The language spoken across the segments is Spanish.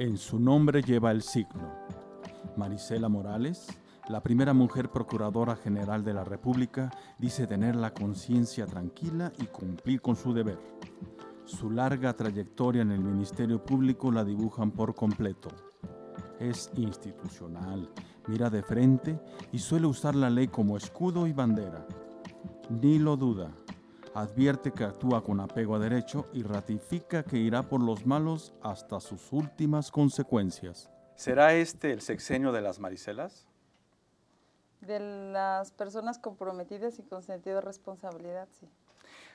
En su nombre lleva el signo. Marisela Morales, la primera mujer procuradora general de la República, dice tener la conciencia tranquila y cumplir con su deber. Su larga trayectoria en el Ministerio Público la dibujan por completo. Es institucional, mira de frente y suele usar la ley como escudo y bandera. Ni lo duda. Advierte que actúa con apego a derecho y ratifica que irá por los malos hasta sus últimas consecuencias. ¿Será este el sexenio de las Maricelas? De las personas comprometidas y con sentido de responsabilidad, sí.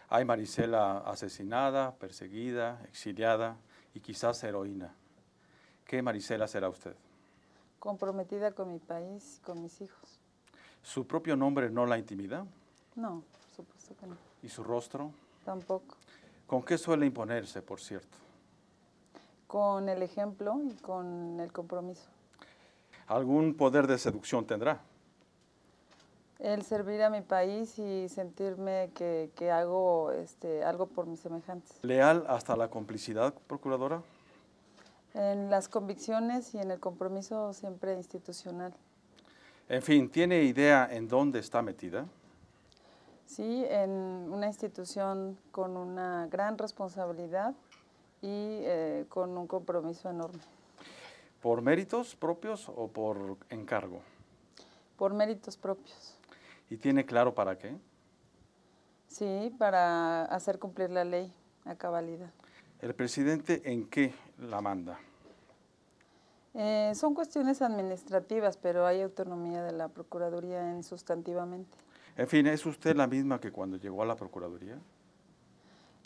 Hay Marisela asesinada, perseguida, exiliada y quizás heroína. ¿Qué Marisela será usted? Comprometida con mi país y con mis hijos. ¿Su propio nombre no la intimida? No, por supuesto que no. ¿Y su rostro? Tampoco. ¿Con qué suele imponerse, por cierto? Con el ejemplo y con el compromiso. ¿Algún poder de seducción tendrá? El servir a mi país y sentirme que, que hago este, algo por mis semejantes. ¿Leal hasta la complicidad, procuradora? En las convicciones y en el compromiso siempre institucional. En fin, ¿tiene idea en dónde está metida? Sí, en una institución con una gran responsabilidad y eh, con un compromiso enorme. ¿Por méritos propios o por encargo? Por méritos propios. ¿Y tiene claro para qué? Sí, para hacer cumplir la ley a cabalidad. ¿El presidente en qué la manda? Eh, son cuestiones administrativas, pero hay autonomía de la Procuraduría en sustantivamente. En fin, ¿es usted la misma que cuando llegó a la Procuraduría?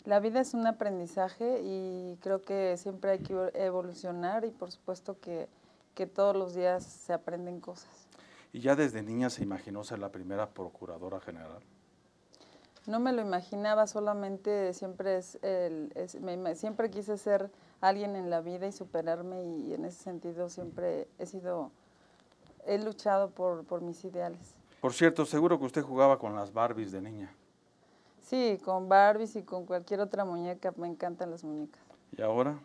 La vida es un aprendizaje y creo que siempre hay que evolucionar y por supuesto que, que todos los días se aprenden cosas. ¿Y ya desde niña se imaginó ser la primera Procuradora General? No me lo imaginaba, solamente siempre, es el, es, me, siempre quise ser alguien en la vida y superarme y en ese sentido siempre he sido, he luchado por, por mis ideales. Por cierto, seguro que usted jugaba con las Barbies de niña. Sí, con Barbies y con cualquier otra muñeca, me encantan las muñecas. ¿Y ahora?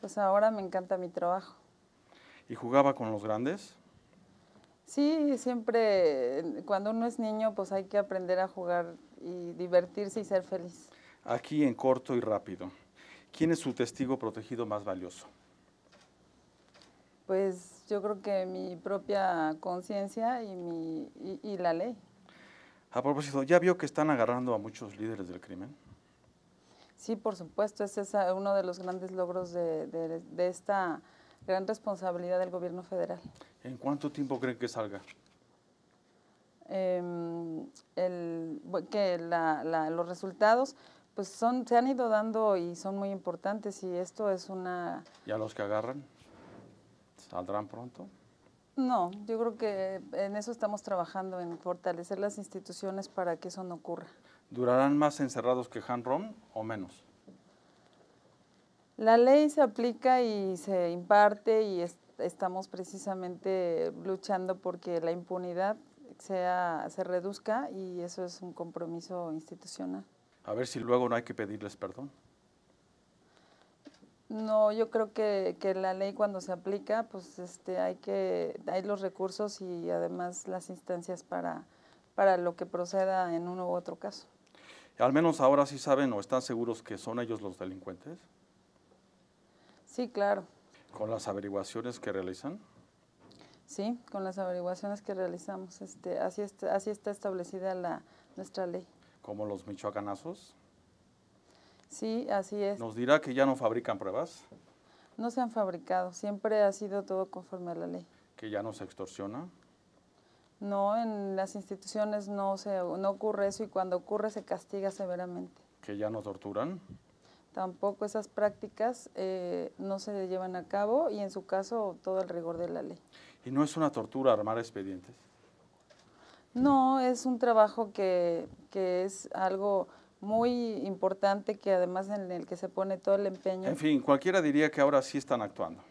Pues ahora me encanta mi trabajo. ¿Y jugaba con los grandes? Sí, siempre, cuando uno es niño, pues hay que aprender a jugar y divertirse y ser feliz. Aquí en corto y rápido, ¿quién es su testigo protegido más valioso? Pues yo creo que mi propia conciencia y, mi, y, y la ley. A propósito, ¿ya vio que están agarrando a muchos líderes del crimen? Sí, por supuesto, ese es uno de los grandes logros de, de, de, esta gran responsabilidad del gobierno federal. ¿En cuánto tiempo creen que salga? Eh, el, que la, la, los resultados pues son, se han ido dando y son muy importantes y esto es una... ¿Y a los que agarran? ¿Saldrán pronto? No, yo creo que en eso estamos trabajando, en fortalecer las instituciones para que eso no ocurra. ¿Durarán más encerrados que Han Rom o menos? La ley se aplica y se imparte y es, estamos precisamente luchando porque la impunidad sea, se reduzca y eso es un compromiso institucional. A ver si luego no hay que pedirles perdón. No, yo creo que, que, la ley cuando se aplica, pues este, hay que, hay los recursos y además las instancias para, para lo que proceda en uno u otro caso. Al menos ahora sí saben o están seguros que son ellos los delincuentes. Sí, claro. ¿Con las averiguaciones que realizan? Sí, con las averiguaciones que realizamos. Este, así, está, así está establecida la, nuestra ley. ¿Como los michoacanazos? Sí, así es. ¿Nos dirá que ya no fabrican pruebas? No se han fabricado, siempre ha sido todo conforme a la ley. ¿Que ya no se extorsiona? No, en las instituciones no, se, no ocurre eso y cuando ocurre se castiga severamente. ¿Que ya no torturan? Tampoco esas prácticas eh, no se llevan a cabo y en su caso todo el rigor de la ley. ¿Y no es una tortura armar expedientes? No, es un trabajo que, que es algo muy importante que además en el que se pone todo el empeño. En fin, cualquiera diría que ahora sí están actuando.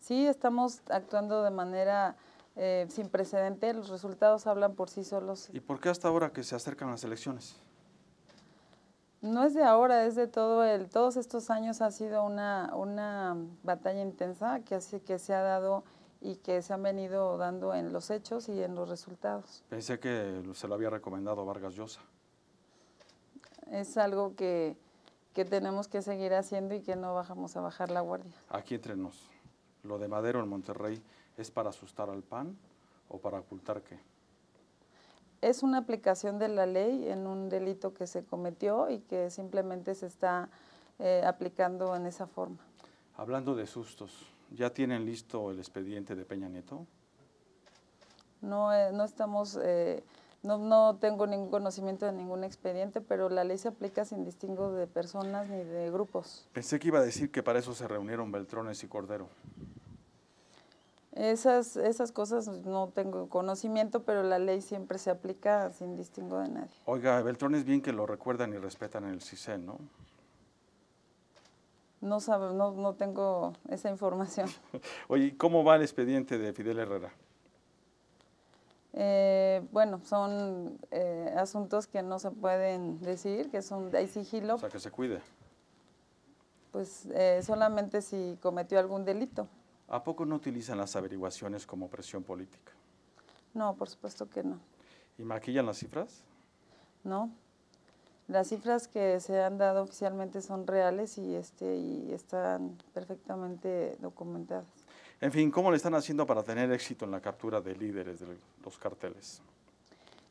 Sí, estamos actuando de manera eh, sin precedente, los resultados hablan por sí solos. ¿Y por qué hasta ahora que se acercan las elecciones? No es de ahora, es de todo el, todos estos años ha sido una, una batalla intensa que, así, que se ha dado y que se han venido dando en los hechos y en los resultados. Pensé que se lo había recomendado Vargas Llosa. Es algo que, que tenemos que seguir haciendo y que no bajamos a bajar la guardia. Aquí entre nos, lo de Madero en Monterrey, ¿es para asustar al PAN o para ocultar qué? es una aplicación de la ley en un delito que se cometió y que simplemente se está eh, aplicando en esa forma. Hablando de sustos, ¿ya tienen listo el expediente de Peña Nieto? No, eh, no estamos, eh, no, no, tengo ningún conocimiento de ningún expediente, pero la ley se aplica sin distingo de personas ni de grupos. Pensé que iba a decir que para eso se reunieron Beltrones y Cordero. Esas, esas cosas no tengo conocimiento, pero la ley siempre se aplica sin distingo de nadie. Oiga, Beltrón es bien que lo recuerdan y respetan en el CISEN, ¿no? No, sabe, no, no tengo esa información. Oye, ¿cómo va el expediente de Fidel Herrera? Eh, bueno, son eh, asuntos que no se pueden decir, que son hay sigilo. O sea, que se cuide. Pues eh, solamente si cometió algún delito. ¿A poco no utilizan las averiguaciones como presión política? No, por supuesto que no. ¿Y maquillan las cifras? No. Las cifras que se han dado oficialmente son reales y, este, y están perfectamente documentadas. En fin, ¿cómo le están haciendo para tener éxito en la captura de líderes de los carteles?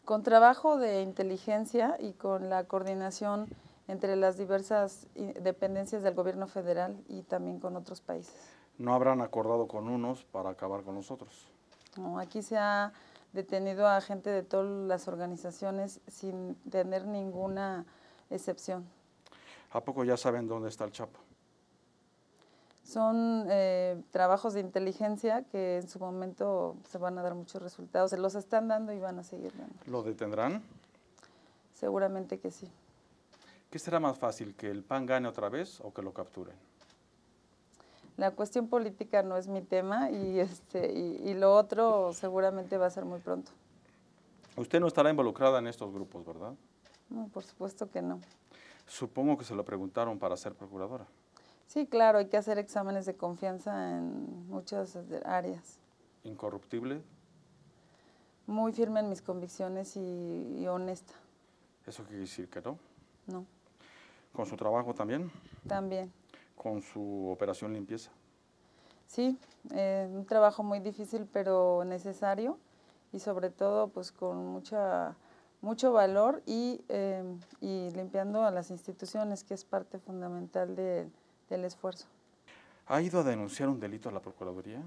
Con trabajo de inteligencia y con la coordinación entre las diversas dependencias del gobierno federal y también con otros países no habrán acordado con unos para acabar con los otros. No, aquí se ha detenido a gente de todas las organizaciones sin tener ninguna excepción. ¿A poco ya saben dónde está el Chapo? Son eh, trabajos de inteligencia que en su momento se van a dar muchos resultados. Se los están dando y van a seguir dando. ¿Lo detendrán? Seguramente que sí. ¿Qué será más fácil, que el PAN gane otra vez o que lo capturen? La cuestión política no es mi tema y, este, y, lo otro seguramente va a ser muy pronto. Usted no estará involucrada en estos grupos, ¿verdad? No, por supuesto que no. Supongo que se lo preguntaron para ser procuradora. Sí, claro, hay que hacer exámenes de confianza en muchas áreas. ¿Incorruptible? Muy firme en mis convicciones y, y honesta. ¿Eso quiere decir que no? No. ¿Con su trabajo también? También con su operación limpieza? Sí, eh, un trabajo muy difícil pero necesario y sobre todo pues con mucha mucho valor y, eh, y limpiando a las instituciones, que es parte fundamental de, del esfuerzo. ¿Ha ido a denunciar un delito a la Procuraduría?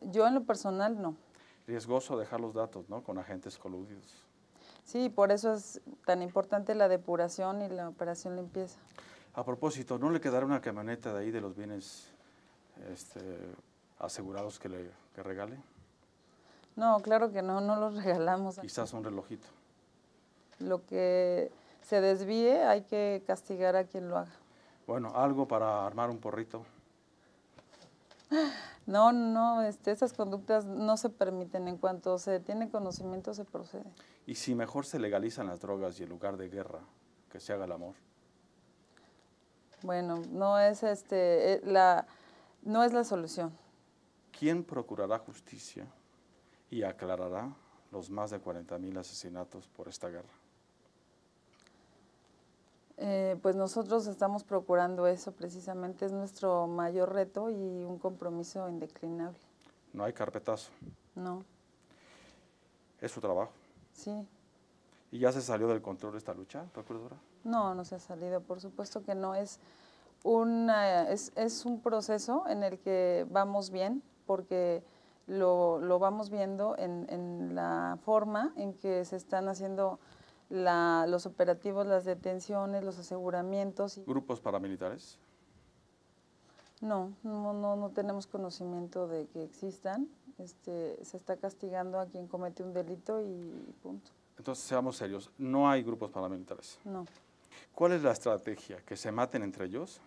Yo en lo personal no. Riesgoso dejar los datos, ¿no? Con agentes coludidos. Sí, por eso es tan importante la depuración y la operación limpieza. A propósito, ¿no le quedará una camioneta de ahí de los bienes este, asegurados que le regale? No, claro que no, no los regalamos. Quizás un relojito. Lo que se desvíe hay que castigar a quien lo haga. Bueno, algo para armar un porrito. No, no, este, esas conductas no se permiten. En cuanto se tiene conocimiento, se procede. ¿Y si mejor se legalizan las drogas y en lugar de guerra, que se haga el amor? Bueno, no es, este, eh, la, no es la solución. ¿Quién procurará justicia y aclarará los más de 40 mil asesinatos por esta guerra? Eh, pues nosotros estamos procurando eso precisamente, es nuestro mayor reto y un compromiso indeclinable. ¿No hay carpetazo? No. ¿Es su trabajo? Sí. ¿Y ya se salió del control de esta lucha, procuradora? No, no se ha salido, por supuesto que no. Es, una, es, es un proceso en el que vamos bien, porque lo, lo vamos viendo en, en, la forma en que se están haciendo la, los operativos, las detenciones, los aseguramientos. ¿Grupos paramilitares? No, no, no, no tenemos conocimiento de que existan. Este, se está castigando a quien comete un delito y punto. Entonces, seamos serios, no hay grupos paramilitares. No. ¿Cuál es la estrategia? ¿Que se maten entre ellos?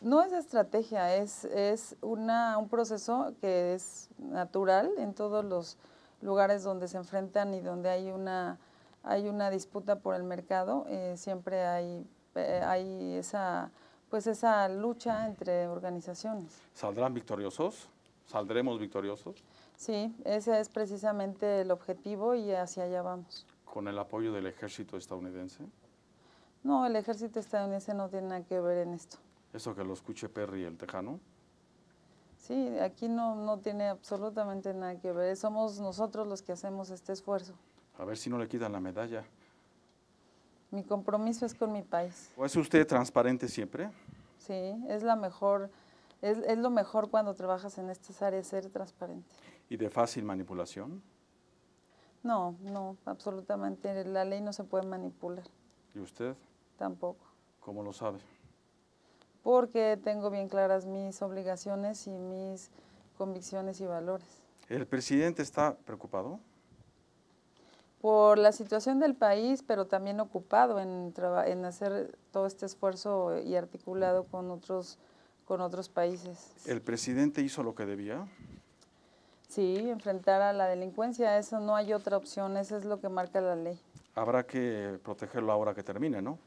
No es estrategia, es, es una, un proceso que es natural en todos los lugares donde se enfrentan y donde hay una hay una disputa por el mercado, eh, siempre hay, eh, hay esa, pues esa lucha entre organizaciones. ¿Saldrán victoriosos? ¿Saldremos victoriosos? Sí, ese es precisamente el objetivo y hacia allá vamos. ¿Con el apoyo del ejército estadounidense? No, el ejército estadounidense no tiene nada que ver en esto. ¿Eso que lo escuche Perry, el tejano? Sí, aquí no, no tiene absolutamente nada que ver. Somos nosotros los que hacemos este esfuerzo. A ver si no le quitan la medalla. Mi compromiso es con mi país. ¿O es usted transparente siempre? Sí, es la mejor, es, es lo mejor cuando trabajas en estas áreas, ser transparente. ¿Y de fácil manipulación? No, no, absolutamente. La ley no se puede manipular, ¿Y usted? tampoco. ¿Cómo lo sabe? Porque tengo bien claras mis obligaciones y mis convicciones y valores. ¿El presidente está preocupado? Por la situación del país, pero también ocupado en, en hacer todo este esfuerzo y articulado con otros, con otros países. ¿El presidente hizo lo que debía? Sí, enfrentar a la delincuencia, eso no hay otra opción, eso es lo que marca la ley. Habrá que protegerlo ahora que termine, ¿no?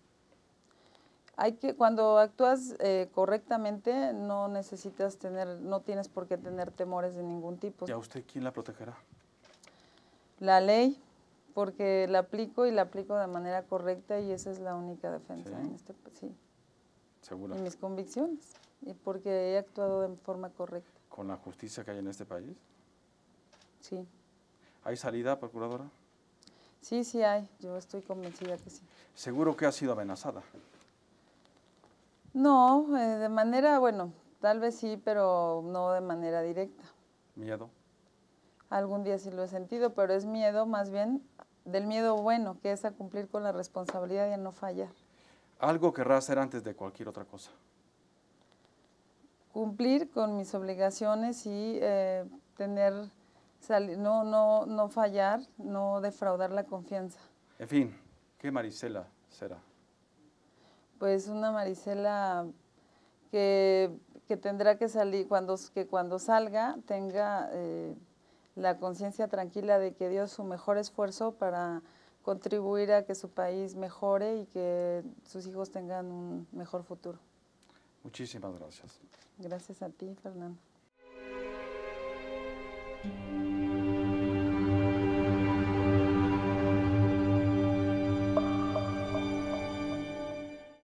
Hay que, cuando actúas eh, correctamente, no necesitas tener, no tienes por qué tener temores de ningún tipo. ¿Y a usted quién la protegerá? La ley, porque la aplico y la aplico de manera correcta y esa es la única defensa ¿Sí? en este, sí. ¿Segura? Y mis convicciones, y porque he actuado de forma correcta, ¿Con la justicia que hay en este país? sí. ¿Hay salida, procuradora? Sí, sí hay, yo estoy convencida que sí. Seguro que ha sido amenazada. No, eh, de manera, bueno, tal vez sí, pero no de manera directa. ¿Miedo? Algún día sí lo he sentido, pero es miedo más bien del miedo bueno, que es a cumplir con la responsabilidad y a no fallar. Algo querrá hacer antes de cualquier otra cosa. Cumplir con mis obligaciones y eh, tener, no, no, no fallar, no defraudar la confianza. En fin, ¿qué Marisela será? Pues una Marisela que, que tendrá que salir, cuando, que cuando salga tenga eh, la conciencia tranquila de que dio su mejor esfuerzo para contribuir a que su país mejore y que sus hijos tengan un mejor futuro. Muchísimas gracias. Gracias a ti, Fernando.